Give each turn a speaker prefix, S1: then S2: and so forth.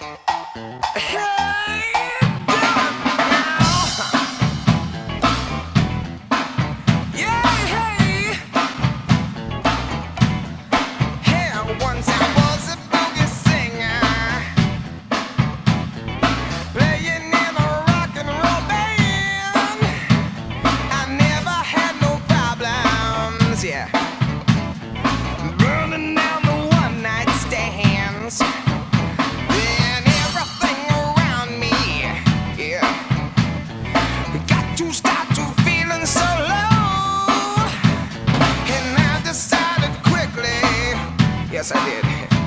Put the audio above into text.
S1: Hey! I did.